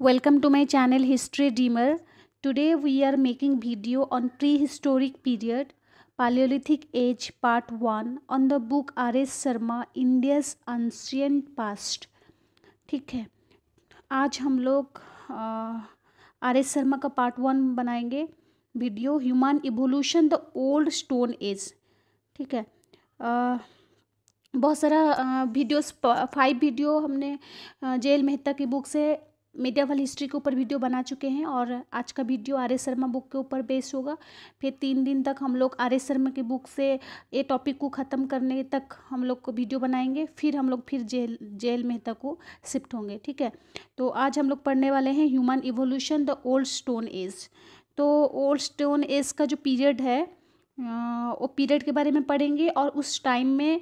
Welcome to my channel History Dreamer. Today we are making video on prehistoric period Paleolithic age part 1 on the book R.S. Sharma India's Ancient Past. ठीक है आज हम लोग are S Sharma का part one बनाएँगे video human evolution the old stone age ठीक है आ, बहुत सारा वीडियोस फाइव वीडियो हमने जेल मेहता की बुक से मीडियावल हिस्ट्री के ऊपर वीडियो बना चुके हैं और आज का video R S Sharma book के ऊपर बेस होगा। फिर तीन दिन तक हम लोग आर एस शर्मा की बुक से ये टॉपिक को ख़त्म करने तक हम लोग को वीडियो बनाएँगे। फिर हम लोग फिर जेल जेल मेहता को शिफ्ट होंगे, ठीक है? तो आज हम लोग पढ़ने वाले हैं human evolution the old stone age तो ओल्ड स्टोन एज का जो पीरियड है वो पीरियड के बारे में पढ़ेंगे और उस टाइम में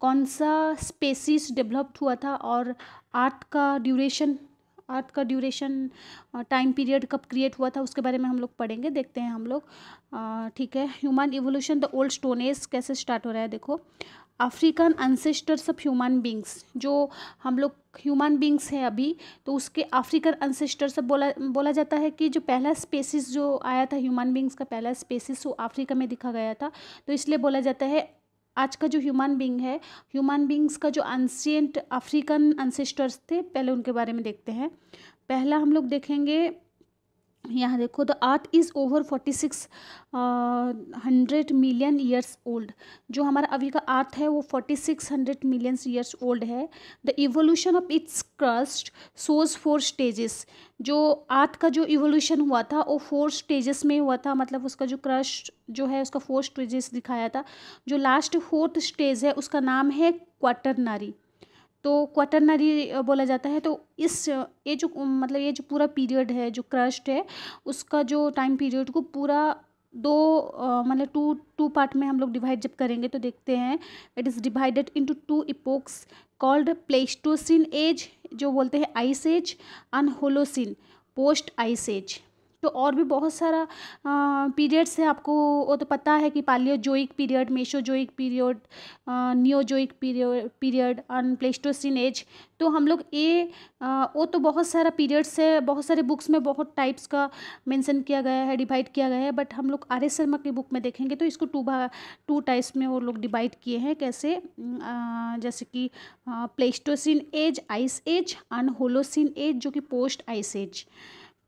कौन सा स्पेसिस डेवलप्ड हुआ था और आर्ट का ड्यूरेशन अर्थ का ड्यूरेशन टाइम पीरियड कब क्रिएट हुआ था उसके बारे में हम लोग पढ़ेंगे, देखते हैं हम लोग। ठीक है, human evolution, the old stone age कैसे स्टार्ट हो रहा है देखो। African ancestors of human beings जो हम लोग ह्यूमन बींग्स हैं अभी तो उसके अफ्रीकन अनसेस्टर्स बोला बोला जाता है कि जो पहला स्पेसिस जो आया था ह्यूमन बींग्स का पहला स्पेसिस वो अफ्रीका में दिखा गया था तो इसलिए बोला जाता है आज का जो ह्यूमन बींग है ह्यूमन बींग्स का जो अनशियंट अफ्रीकन अनसिस्टर्स थे, पहले उनके बारे में देखते हैं। पहला हम लोग देखेंगे यहाँ देखो the earth is over forty six hundred million years old जो हमारा अभी का अर्थ है, वो forty six hundred million years old है. The evolution of its crust shows four stages जो अर्थ का जो इवोल्यूशन हुआ था, वो फोर स्टेजेस में हुआ था. मतलब उसका जो क्रस्ट जो है, उसका फोर स्टेजेस दिखाया था. जो लास्ट फोर्थ स्टेज है, उसका नाम है क्वाटरनरी तो क्वाटरनरी बोला जाता है। तो इस ये जो मतलब ये जो पूरा पीरियड है, जो क्रस्ट है, उसका जो टाइम पीरियड को पूरा दो मतलब टू टू पार्ट में हम लोग डिवाइड जब करेंगे तो देखते हैं। It is divided into two epochs called Pleistocene age जो बोलते हैं ice age and Holocene post ice age तो और भी बहुत सारा पीरियड्स है आपको, वो तो पता है कि Palaeozoic period Mesozoic period Neozoic period period and Pleistocene age तो हम लोग ए वो तो बहुत सारा पीरियड्स है, बहुत सारे बुक्स में बहुत टाइप्स का मेंशन किया गया है डिवाइड किया गया है बट हम लोग आर एस शर्मा की बुक में देखेंगे तो इसको टू टू टाइप्स में वो लोग डिवाइड किए हैं, कैसे जैसे कि Pleistocene age ice age and Holocene age जो कि पोस्ट आइस एज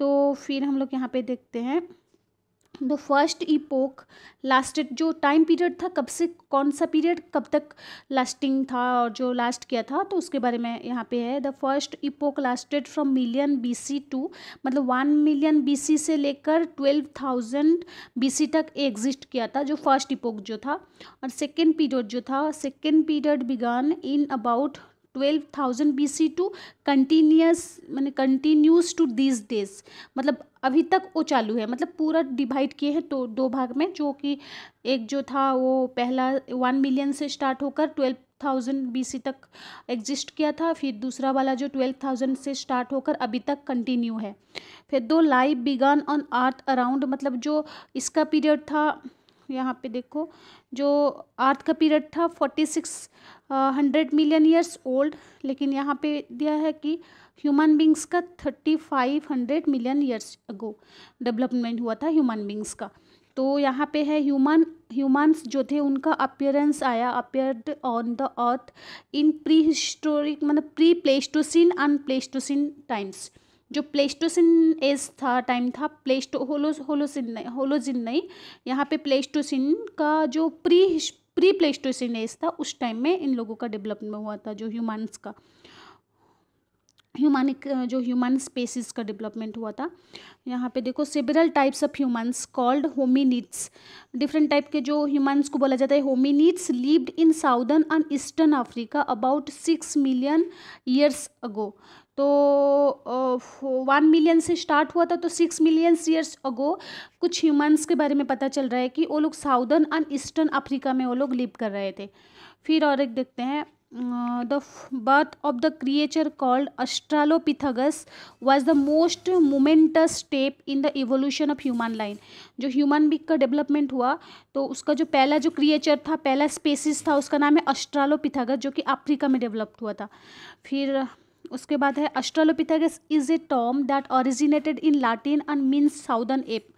तो फिर हम लोग यहाँ पे देखते हैं। द फ़र्स्ट इपोक लास्टेड जो टाइम पीरियड था, कब से, कौन सा पीरियड कब तक लास्टिंग था और जो लास्ट किया था तो उसके बारे में यहाँ पे है। The first epoch lasted from million BC to मतलब वन मिलियन बीसी से लेकर ट्वेल्व थाउज़ेंड बीसी तक एग्जिस्ट किया था, जो फ़र्स्ट इपोक जो था। और सेकेंड पीरियड जो था second period began in about twelve thousand B C to continues मैंने कंटिन्यूस टू दिस डेज़ मतलब अभी तक वो चालू है। मतलब पूरा डिवाइड किए हैं तो दो भाग में, जो कि एक जो था वो पहला वन मिलियन से स्टार्ट होकर ट्वेल्व थाउज़ेंड बी सी तक एग्जिस्ट किया था। फिर दूसरा वाला जो ट्वेल्व थाउज़ेंड से स्टार्ट होकर अभी तक कंटिन्यू है। फिर दो live began on earth around मतलब जो इसका पीरियड था, यहाँ पे देखो, जो अर्थ का पीरियड था forty six hundred million years old लेकिन यहाँ पे दिया है कि ह्यूमन बींग्स का thirty five hundred million years ago development हुआ था ह्यूमन बींग्स का। तो यहाँ पे है ह्यूमन ह्यूमंस जो थे, उनका अपियरेंस आया appeared on the earth in prehistoric मतलब pre Pleistocene and Pleistocene times जो प्लेस्टोसिन एज था टाइम था प्लेस्टो होलो होलोसिन नहीं होलोजिन नहीं, यहाँ पे प्लेस्टोसिन का जो प्री प्री प्लेस्टोसिन एज था, उस टाइम में इन लोगों का डेवलपमेंट हुआ था, जो ह्यूमन्स का। ह्यूमनिक जो ह्यूमन स्पेसिस का डेवलपमेंट हुआ था। यहाँ पे देखो several types of humans called hominids different type के जो ह्यूमंस को बोला जाता है hominids lived in southern and eastern Africa about six million years ago तो वन मिलियन से स्टार्ट हुआ था तो सिक्स मिलियन ईयर्स अगो कुछ ह्यूमंस के बारे में पता चल रहा है कि वो लोग साउदर्न एंड ईस्टर्न अफ्रीका में वो लोग लिव कर रहे थे। फिर और एक देखते हैं the birth of the creature called Australopithecus was the most momentous step in the evolution of human line जो ह्यूमन बीक का डेवलपमेंट हुआ तो उसका जो पहला जो क्रिएचर था, पहला स्पेसिस था, उसका नाम है अस्ट्रालोपिथगस जो कि अफ्रीका में डेवलप हुआ था। फिर उसके बाद है Australopithecus is a term that originated in Latin and means southern ape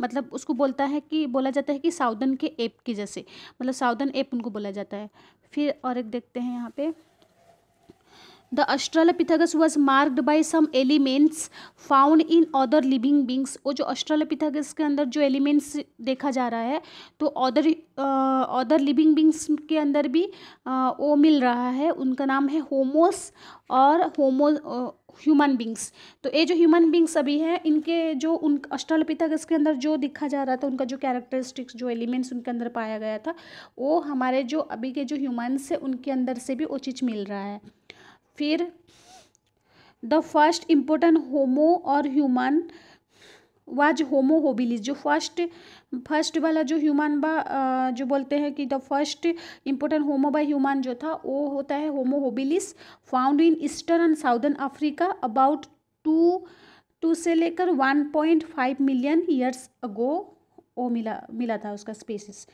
मतलब उसको बोलता है कि, बोला जाता है कि साउदर्न के एप के जैसे। मतलब साउदर्न एप उनको बोला जाता है। फिर और एक देखते हैं यहाँ पे। The Australopithecus was marked by some elements found in other living beings वो जो Australopithecus के अंदर जो एलिमेंट्स देखा जा रहा है तो अदर अदर लिविंग बींग्स के अंदर भी वो मिल रहा है। उनका नाम है होमोस और होमो ह्यूमन बींग्स तो ये जो ह्यूमन बींग्स अभी हैं, इनके जो उन अस्ट्रालोपिथेकस के अंदर जो दिखा जा रहा था, उनका जो कैरेक्टरिस्टिक्स जो एलिमेंट्स उनके अंदर पाया गया था, वो हमारे जो अभी के जो ह्यूमन्स हैं, उनके अंदर से भी वो चीज़ मिल रहा है। फिर द फ़र्स्ट इम्पोर्टेंट होमो और ह्यूमन वाज होमो होबिलिस, जो फ़र्स्ट फ़र्स्ट वाला जो ह्यूमन बा जो बोलते हैं कि the first important homo by human जो था, वो होता है homo habilis, found in eastern and southern Africa about two two से लेकर one point five million years ago वो मिला मिला था उसका स्पेसिस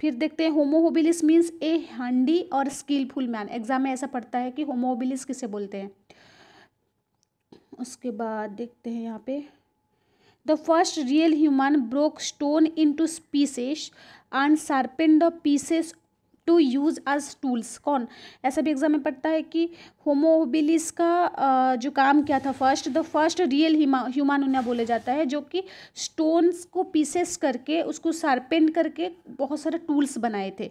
फिर देखते हैं होमोहोबिलिस मीन्स ए हंडी और स्किलफुल मैन एग्ज़ाम में ऐसा पड़ता है कि होमोहोबिलिस किसे बोलते हैं। उसके बाद देखते हैं यहाँ पे। The first real human broke stone in to species and sharpened the pieces to use as tools कौन? ऐसा भी एग्ज़ाम में पड़ता है कि होमोबिलिस का जो काम क्या था first the first real human उन्हें बोले जाता है जो कि स्टोन्स को पीसेस करके, उसको शार्पेंड करके बहुत सारे टूल्स बनाए थे।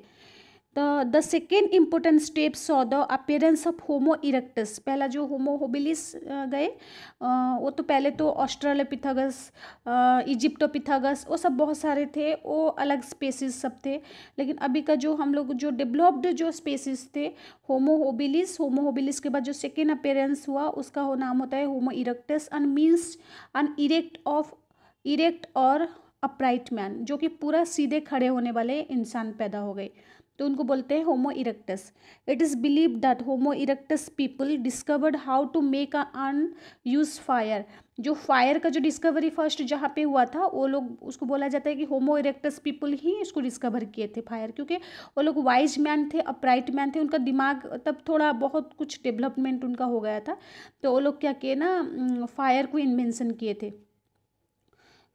The second important step saw the appearance of homo erectus. पहला जो होमो होबिलिस गए वो तो पहले तो ऑस्ट्रेलोपिथागस इजिप्टोपिथागस वो सब बहुत सारे थे, वो अलग स्पेसिस सब थे, लेकिन अभी का जो हम लोग जो डेवलप्ड जो स्पेसिस थे, होमो होबिलिस होमो होबिलिस के बाद जो सेकेंड अपेयरेंस हुआ, उसका नाम होता है homo erectus and means an erect of, erect और अपराइट मैन, जो कि पूरा सीधे खड़े होने वाले इंसान पैदा हो गए। तो उनको बोलते हैं homo erectus it is believe that homo erectus people discovered how to make a and use fire जो फायर का जो डिस्कवरी फ़र्स्ट जहाँ पे हुआ था, वो लोग, उसको बोला जाता है कि होमो इरेक्टस पीपल ही इसको डिस्कवर किए थे फायर क्योंकि वो लोग वाइज मैन थे अपराइट मैन थे, उनका दिमाग तब थोड़ा बहुत कुछ डेवलपमेंट उनका हो गया था। तो वो लोग क्या किए ना फायर को इन्वेंशन किए थे।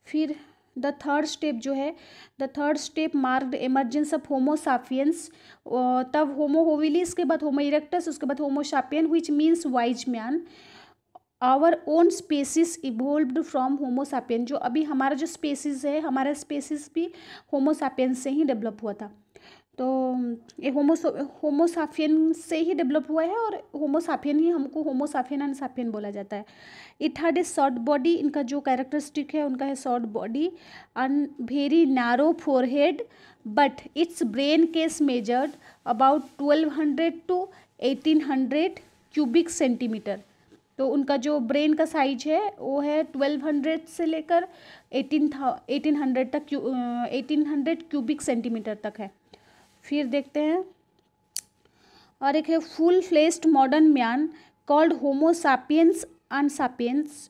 फिर द थर्ड स्टेप जो है the third step marked emergence of homo sapiens तब होमो होविली इसके बाद होमो इरेक्टस उसके बाद homo sapien which means wise man our own species evolved from homo sapien जो अभी हमारा जो स्पेसिस है, हमारा स्पेसिस भी होमोसापियन से ही डेवलप हुआ था। तो ये होमो होमोसाफियन से ही डेवलप हुआ है और होमोसाफियन ही हमको होमोसाफियन एंड साफियन बोला जाता है। It had a short body इनका जो कैरेक्टरिस्टिक है, उनका है short body and very narrow forehead but its brain case measured about twelve hundred to eighteen hundred cubic centimetre तो उनका जो ब्रेन का साइज़ है, वो है ट्वेल्व हंड्रेड से लेकर एटीन था एटीन हंड्रेड तक एटीन हंड्रेड क्यूबिक सेंटीमीटर तक है। फिर देखते हैं। और एक है full fleshed modern man called homo sapiens and sapiens.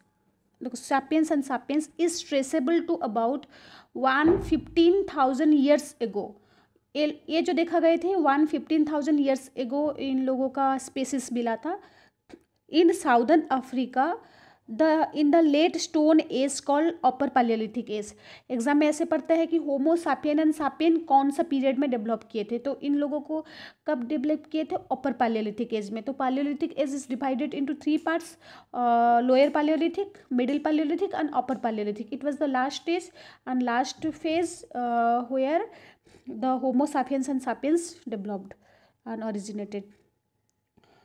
Sapiens and sapiens is traceable to about one fifteen thousand years ago. ये जो देखा गए थे, one fifteen thousand years ago इन लोगों का स्पेसिस मिला था। In southern Africa the, in the late stone age called upper palaeolithic age. Exam में ऐसे पढ़ता है कि होमो सापियन एंड सापियन कौन सा पीरियड में डेवलप किए थे? तो इन लोगों को कब डेवलप किए थे? अपर पालियोलिथिक एज में। तो palaeolithic age is divided into three parts lower palaeolithic middle palaeolithic and upper palaeolithic. It was the last age and last phase where the homo sapiens and sapiens developed and originated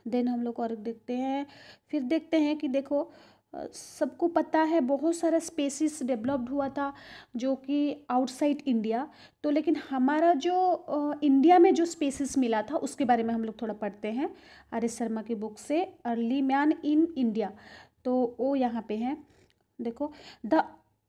then हम लोग और देखते हैं, फिर देखते हैं कि देखो सबको पता है, बहुत सारा स्पेसिस डेवलप्ड हुआ था जो कि आउटसाइड इंडिया तो लेकिन हमारा जो इंडिया में जो स्पेसिस मिला था, उसके बारे में हम लोग थोड़ा पढ़ते हैं आर एस शर्मा की बुक से अर्ली मैन इन इंडिया तो वो यहाँ पे हैं। देखो, द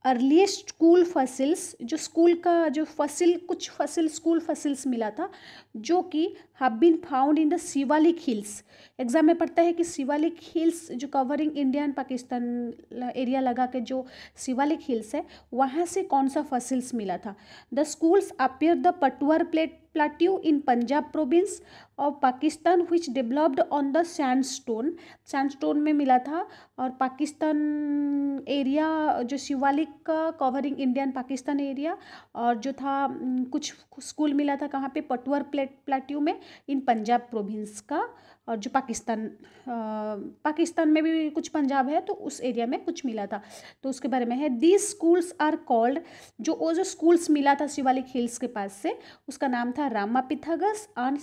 अर्लीस्ट स्कूल फसिल्स, जो स्कूल का, जो फसिल, कुछ फसिल, स्कूल फसिल्स मिला था, जो कि have been found in the Shivalik hills. Exam में पढ़ता है कि शिवालिक हिल्स, जो covering India and Pakistan area लगा के जो शिवालिक हिल्स है, वहाँ से कौन सा फसिल्स मिला था? The skulls appear the Potwar plate plateau in Punjab province और Pakistan which developed on the sandstone. Sandstone में मिला था और पाकिस्तान एरिया जो शिवालिक का कवरिंग इंडियन पाकिस्तान एरिया और जो था, कुछ स्कूल मिला था कहाँ पे पटवर प्लेट प्लेट्यू में इन पंजाब प्रोविंस का। और जो पाकिस्तान पाकिस्तान में भी कुछ पंजाब है तो उस एरिया में कुछ मिला था। तो उसके बारे में है दीज स्कूल्स आर कॉल्ड जो वो जो स्कूल्स मिला था शिवालिक हिल्स के पास से, उसका नाम था Ramapithecus and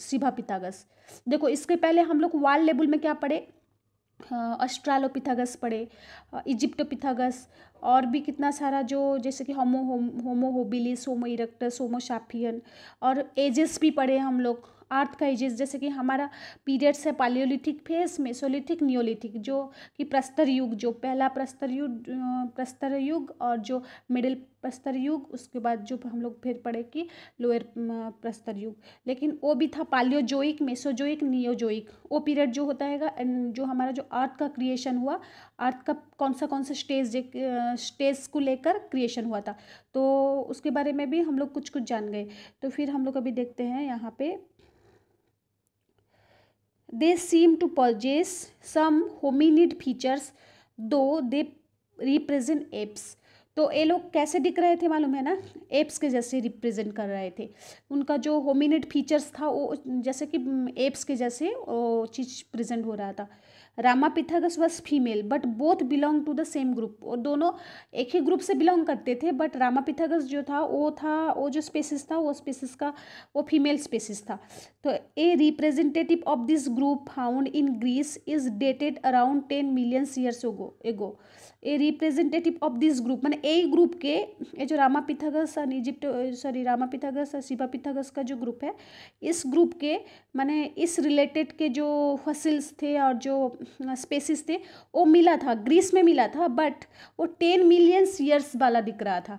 Sivapithecus. देखो, इसके पहले हम लोग वार्ल्ड लेवल में क्या पढ़े? अस्ट्रालोपिथागस पढ़े इजिप्टोपिथागस और भी कितना सारा जो जैसे कि homo homo habilis homo erectus homo sapien और एजेस भी पढ़े हम लोग। अर्थ का एजेस, जैसे कि हमारा पीरियड्स है पालियोलिथिक फेस मेसोलिथिक नियोलिथिक, जो कि प्रस्तर युग, जो पहला प्रस्तर युग प्रस्तर युग और जो मिडिल प्रस्तर युग, उसके बाद जो हम लोग फिर पढ़े कि लोअर प्रस्तर युग। लेकिन वो भी था पालियोजोइक, मेसोजोइक, नियोजोइक। वो पीरियड जो होता है जो हमारा जो अर्थ का क्रिएशन हुआ, अर्थ का कौन सा कौन सा स्टेज स्टेज को लेकर क्रिएशन हुआ था। तो उसके बारे में भी हम लोग कुछ कुछ जान गए। तो फिर हम लोग अभी देखते हैं यहाँ पे they seem to possess some hominid features, though they represent apes. तो ये लोग कैसे दिख रहे थे मालूम है ना? एप्स के जैसे रिप्रेजेंट कर रहे थे। उनका जो होमिनेट फीचर्स था, वो जैसे कि एप्स के जैसे वो चीज़ प्रेजेंट हो रहा था। Ramapithecus was female but both belong to the same group और दोनों एक ही ग्रुप से बिलोंग करते थे बट रामा पिथागस जो था, वो था, वो जो स्पेसिस था, वो स्पेसिस का, वो फीमेल स्पेसिस था. तो a representative of this group found in Greece is dated around ten million years ago ago a representative of this group मैंने ए ग्रुप के, ये जो रामा पिथागस और इजिप्ट सॉरी रामा पिथागस और शिवा पिथागस का जो ग्रुप है, इस ग्रुप के, मैंने इस रिलेटेड के जो फसिल्स थे और जो स्पेसिस थे। वो मिला था ग्रीस में मिला था बट वो टेन मिलियंस ईयर्स वाला दिख रहा था।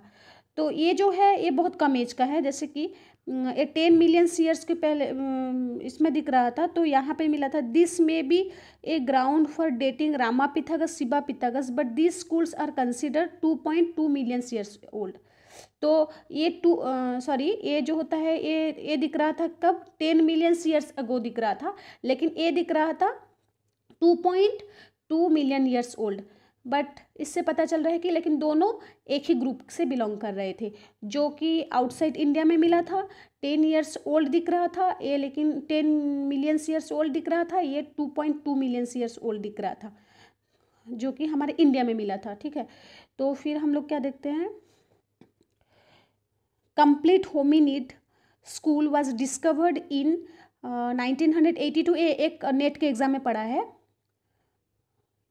तो ये जो है, ये बहुत कम एज का है। जैसे कि ये टेन मिलियन ईयर्स के पहले इसमें दिख रहा था तो यहाँ पे मिला था। दिस में be a ground for dating Ramapithecus Sivapithecus but this skulls are consider two point two million years old तो ये टू सॉरी ये जो होता है, ये ये दिख रहा था कब? टेन मिलियन ईयर्स अगो दिख रहा था। लेकिन ये दिख रहा था two point two million years old but इससे पता चल रहा है कि लेकिन दोनों एक ही ग्रुप से बिलोंग कर रहे थे, जो कि आउटसाइड इंडिया में मिला था। टेन ईयर्स ओल्ड दिख रहा था, ये लेकिन टेन मिलियंस ईयर्स ओल्ड दिख रहा था, ये two point two millions years old दिख रहा था, जो कि हमारे इंडिया में मिला था, ठीक है? तो फिर हम लोग क्या देखते हैं? Complete hominid skull was discovered in nineteen hundred eighty two a एक नेट के एग्ज़ाम में पढ़ा है।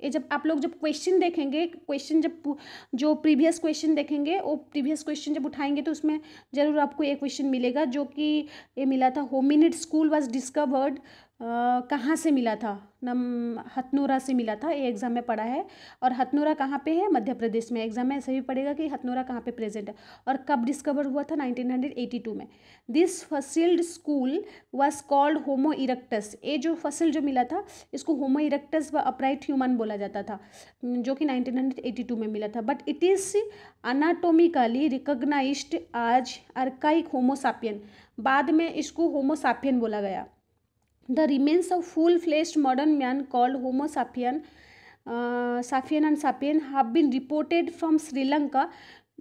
ये जब आप लोग जब क्वेश्चन देखेंगे क्वेश्चन जब जो प्रीवियस क्वेश्चन देखेंगे, वो प्रीवियस क्वेश्चन जब उठाएँगे तो उसमें ज़रूर आपको एक क्वेश्चन मिलेगा, जो कि ये मिला था होमिनिट स्कूल वॉज़ डिस्कवर्ड कहाँ से मिला था? नम, हथनोरा से मिला था, ये एग्ज़ाम में पढ़ा है। और हथनोरा कहाँ पे है? मध्य प्रदेश में। एग्ज़ाम में ऐसे भी पड़ेगा कि हथनोरा कहाँ पे प्रेजेंट है। और कब डिस्कवर हुआ था? 1982 में। This फसिल्ड skull was called Homo erectus ये जो फ़सल जो मिला था, इसको होमो इरेक्टस व अपराइट ह्यूमन बोला जाता था जो कि नाइनटीन में मिला था। बट इट इज़ अनाटोमिकली रिकोगनाइज्ड आज अर्काइक होमोसापियन बाद में इसको होमोसापियन बोला गया। The remains of full fleshed modern man called होमोसाफियन sapien and साफियन have been reported from Sri Lanka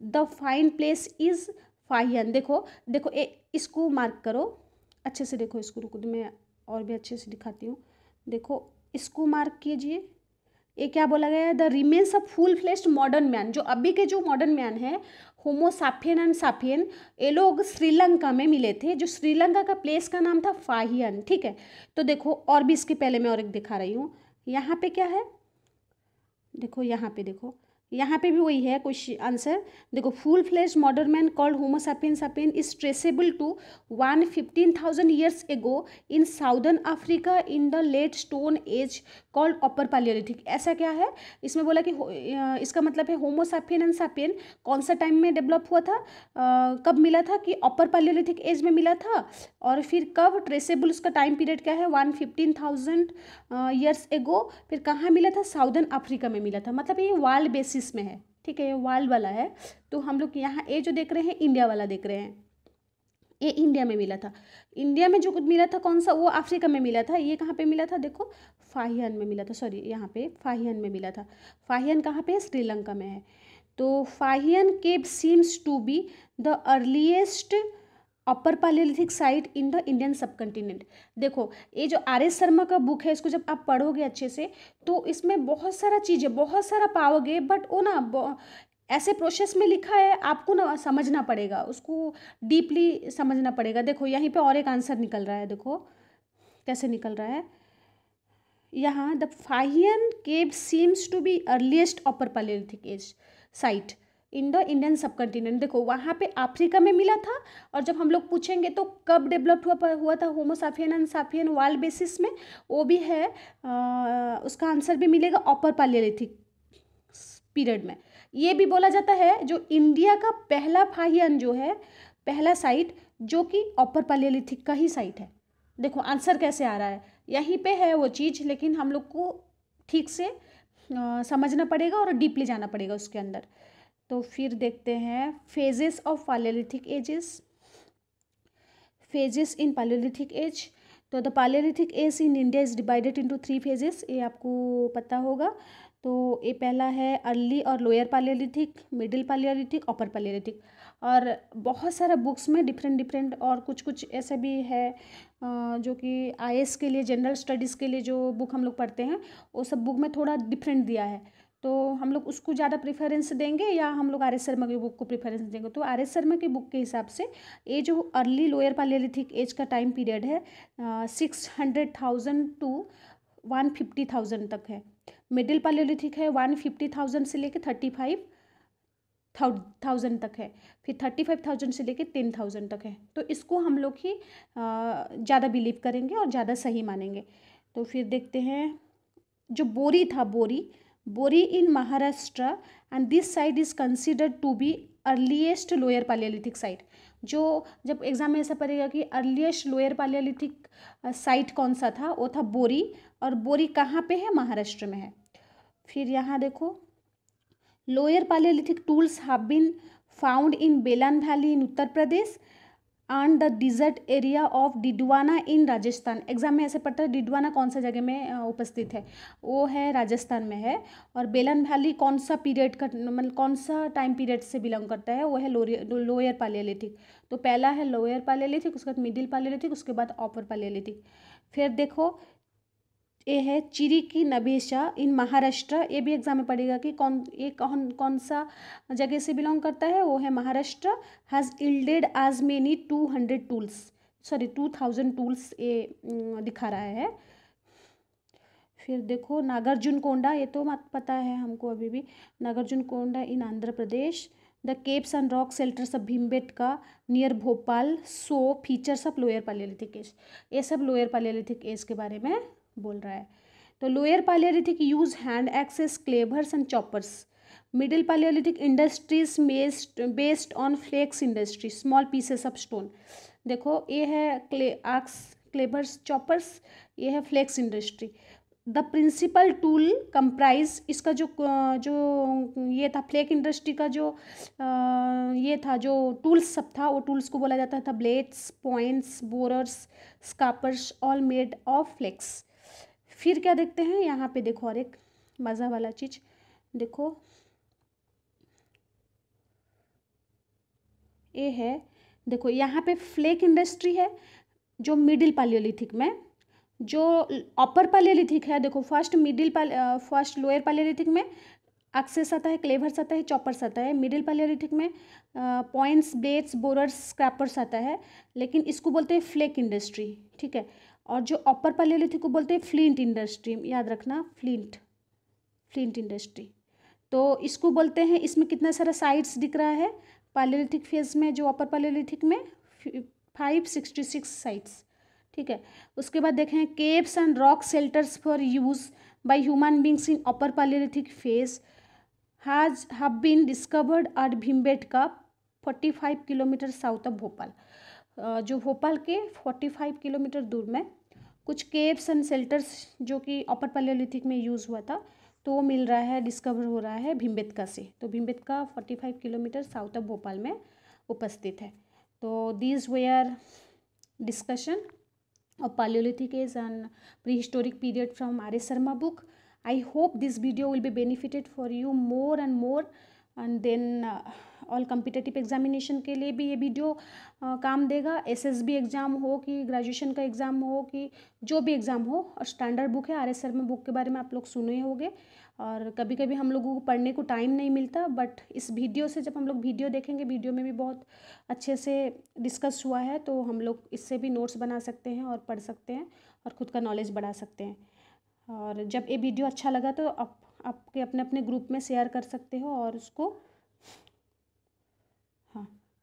the fine place is fine देखो देखो ए, इसको मार्क करो अच्छे से देखो इसको रुको मैं और भी अच्छे से दिखाती हूँ देखो इसको मार्क कीजिए ये क्या बोला गया है the remains of full fleshed modern man जो अभी के जो मॉडर्न मैन है होमोसाफियन एंड साफियन ये लोग श्रीलंका में मिले थे, जो श्रीलंका का प्लेस का नाम था फाहियन, ठीक है? तो देखो, और भी इसके पहले मैं और एक दिखा रही हूँ। यहाँ पे क्या है? देखो, यहाँ पे देखो। यहाँ पे भी वही है क्वेश्चन आंसर देखो full fledged modern man called homo sapien sapien is traceable to one fifteen thousand years ago in southern Africa in the late stone age called upper palaeolithic ऐसा क्या है? इसमें बोला कि इसका मतलब है होमोसापियन एंड सापियन कौन सा टाइम में डेवलप हुआ था? आ, कब मिला था कि अपर पालियोलिथिक एज में मिला था? और फिर कब ट्रेसेबल उसका टाइम पीरियड क्या है? वन फिफ्टीन थाउज़ेंड ईयर्स एगो फिर कहाँ मिला था? साउदर्न अफ्रीका में मिला था। मतलब ये वर्ल्ड बेसिस में है। ठीक है, ये वर्ल्ड वाला है। तो हम लोग यहाँ ए जो देख रहे हैं इंडिया वाला देख रहे हैं। ये इंडिया में मिला था। इंडिया में जो कुछ मिला था कौन सा? वो अफ्रीका में मिला था। ये कहाँ पे मिला था? देखो फाहियन में मिला था। सॉरी यहाँ पे फाहियन में मिला था। फाहियन कहाँ पे? श्रीलंका में है। तो फाहियन cave seems to be the earliest upper palaeolithic site in the Indian subcontinent देखो, ये जो आर एस शर्मा का बुक है, इसको जब आप पढ़ोगे अच्छे से तो इसमें बहुत सारा चीज़ें बहुत सारा पाओगे बट वो ना ऐसे प्रोसेस में लिखा है, आपको ना समझना पड़ेगा, उसको डीपली समझना पड़ेगा। देखो, यहीं पे और एक आंसर निकल रहा है, देखो, कैसे निकल रहा है? यहाँ the Fahien cave seems to be earliest upper palaeolithic age site the Indian subcontinent देखो वहाँ पे अफ्रीका में मिला था और जब हम लोग पूछेंगे तो कब डेवलप हुआ हुआ था homo sapien and sapien world basis में वो भी है आ, उसका आंसर भी मिलेगा अपर पालियोलिथिक पीरियड में। ये भी बोला जाता है जो इंडिया का पहला फाहियन जो है पहला साइट जो कि अपर पालियोलिथिक का ही साइट है। देखो आंसर कैसे आ रहा है? यहीं पे है वो चीज़ लेकिन हम लोग को ठीक से आ, समझना पड़ेगा और डीपली जाना पड़ेगा उसके अंदर। तो फिर देखते हैं phases of palaeolithic ages phases in palaeolithic age तो the palaeolithic age in India is divided into three phases ये आपको पता होगा. तो ये पहला है अर्ली और lower Palaeolithic middle Palaeolithic upper Palaeolithic और बहुत सारा बुक्स में डिफरेंट डिफरेंट और कुछ कुछ ऐसे भी है जो कि आई के लिए जनरल स्टडीज़ के लिए जो बुक हम लोग पढ़ते हैं, वो सब बुक में थोड़ा डिफरेंट दिया है. तो हम लोग उसको ज़्यादा प्रेफरेंस देंगे या हम लोग आर एस शर्मा की बुक को प्रेफरेंस देंगे? तो आर एस शर्मा की बुक के हिसाब से ये जो अर्ली लोअर पालियोलिथिक एज का टाइम पीरियड है six hundred thousand to one fifty thousand तक है। मिडिल पालियोलिथिक है वन फिफ्टी थाउज़ेंड से लेकर थर्टी फाइव थाउज़ेंड तक है। फिर थर्टी फाइव थाउज़ेंड से लेकर टेन थाउज़ेंड तक है। तो इसको हम लोग ही ज़्यादा बिलीव करेंगे और ज़्यादा सही मानेंगे। तो फिर देखते हैं, जो बोरी था, Bori Bori in Maharashtra and this site is considered to be earliest lower palaeolithic site जो जब एग्ज़ाम में ऐसा पड़ेगा कि अर्लीस्ट लोअर पालियोलिथिक साइट कौन सा था, वो था बोरी और बोरी कहाँ पे है? महाराष्ट्र में है। फिर यहाँ देखो। Lower palaeolithic tools have been found in Belan valley in Uttar Pradesh and the desert area of Didwana in Rajasthan exam में ऐसे पड़ता है डिडवाना कौन सा जगह में उपस्थित है? वो है राजस्थान में है। और बेलन वैली कौन सा पीरियड का मतलब कौन सा टाइम पीरियड से बिलोंग करता है? वो है लोअर पालियालिथिक तो पहला है लोअर पालियालिथिक उसके बाद मिडिल पालियालिथिक उसके बाद अपर पालियालिथिक फिर देखो ये है चिरी की नबेशा इन महाराष्ट्र। ये भी एग्ज़ाम में पड़ेगा कि कौन, ये कौन कौन सा जगह से बिलोंग करता है? वो है Maharashtra. Has yielded as many two hundred tools sorry two thousand tools ये दिखा रहा है। फिर देखो, नागार्जुन कोंडा, ये तो मत पता है हमको अभी भी। Nagarjunakonda in Andhra Pradesh. The caves and rock shelters of Bhimbetka near Bhopal so features of lower palaeolithic age ये सब लोअर पालियोलिथिक एज के बारे में बोल रहा है। तो lower palaeolithic use hand axes, cleavers and choppers. Middle palaeolithic industries based based on flakes industry, small pieces of stone. देखो, ये है क्ले आक्स क्लेवर्स, चॉपर्स, ये है flakes industry. The principal tool comprise इसका जो जो ये था फ्लेक इंडस्ट्री का जो ये था, जो टूल्स सब था, वो टूल्स को बोला जाता था, blades, points, borers, scrapers, all made of flakes. फिर क्या देखते हैं? यहाँ पे देखो और एक मज़ा वाला चीज़। देखो। ये है। देखो, यहाँ पे फ्लेक इंडस्ट्री है, जो मिडिल पालियोलिथिक में, जो अपर पालियोलिथिक है, देखो फ़र्स्ट मिडिल पाल फ़र्स्ट लोअर पालियोलिथिक में एक्सेस आता है क्लेवर्स आता है चॉपर्स आता है। मिडिल पालियोलिथिक में पॉइंट्स ब्लेड्स बोरर्स स्क्रैपर्स आता है, लेकिन इसको बोलते हैं फ्लेक इंडस्ट्री ठीक है? और जो अपर पालियोलिथिक को बोलते हैं फ्लिंट इंडस्ट्री याद रखना फ्लिंट फ्लिंट इंडस्ट्री तो इसको बोलते हैं, इसमें कितना सारा साइट्स दिख रहा है? पालियोलिथिक फ़ेज़ में, जो अपर पालियोलिथिक में फाइव सिक्सटी सिक्स साइट्स ठीक है? उसके बाद देखें caves and rock shelters for use by human beings in upper palaeolithic phase has have been discovered at Bhimbetka forty five kilometre south of Bhopal जो भोपाल के forty five kilometre दूर में कुछ केव्स एंड सेल्टर्स जो कि अपर palaeolithic में use हुआ था तो वो मिल रहा है, डिस्कवर हो रहा है भीमबेतका से। तो Bhimbetka forty five kilometre south of Bhopal में उपस्थित है। तो this where discussion of palaeolithic is an prehistoric period from R A Sharma book I hope this video will be benefited for you more and more and then all competitive examination के लिए भी ये video काम देगा। SSB exam हो कि graduation का exam हो कि जो भी एग्ज़ाम हो, और स्टैंडर्ड बुक है। आर एस शर्मा बुक के बारे में आप लोग सुने होंगे। और कभी कभी हम लोगों को पढ़ने को टाइम नहीं मिलता बट इस वीडियो से जब हम लोग वीडियो देखेंगे वीडियो में भी बहुत अच्छे से डिस्कस हुआ है तो हम लोग इससे भी नोट्स बना सकते हैं और पढ़ सकते हैं और ख़ुद का नॉलेज बढ़ा सकते हैं। और जब ये वीडियो अच्छा लगा तो आप, आपके अपने अपने ग्रुप में शेयर कर सकते हो और उसको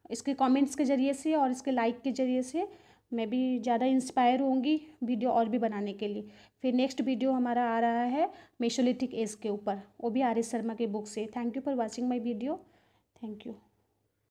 इसके कमेंट्स के ज़रिए से और इसके लाइक के ज़रिए से मैं भी ज़्यादा इंस्पायर होंगी वीडियो और भी बनाने के लिए। फिर नेक्स्ट वीडियो हमारा आ रहा है मेशोलिथिक एज के ऊपर। वो भी आर एस शर्मा के बुक से। Thank you for watching my video thank you